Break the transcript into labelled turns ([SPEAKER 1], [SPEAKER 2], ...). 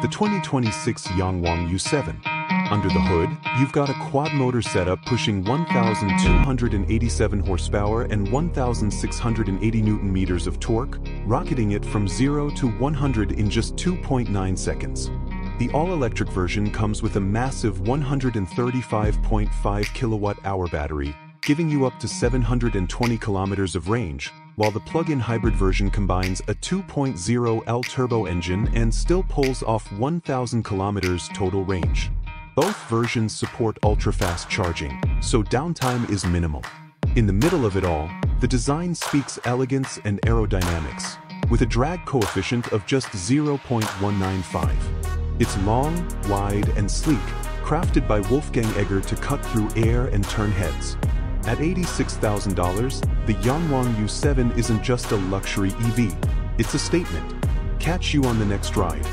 [SPEAKER 1] the 2026 Yangwang U7. Under the hood, you've got a quad-motor setup pushing 1,287 horsepower and 1,680 newton-meters of torque, rocketing it from 0 to 100 in just 2.9 seconds. The all-electric version comes with a massive 135.5 kilowatt-hour battery, giving you up to 720 kilometers of range, while the plug-in hybrid version combines a 2.0L turbo engine and still pulls off 1,000 kilometers total range. Both versions support ultra-fast charging, so downtime is minimal. In the middle of it all, the design speaks elegance and aerodynamics, with a drag coefficient of just 0.195. It's long, wide, and sleek, crafted by Wolfgang Egger to cut through air and turn heads. At $86,000, the Yangwang U7 isn't just a luxury EV, it's a statement. Catch you on the next ride.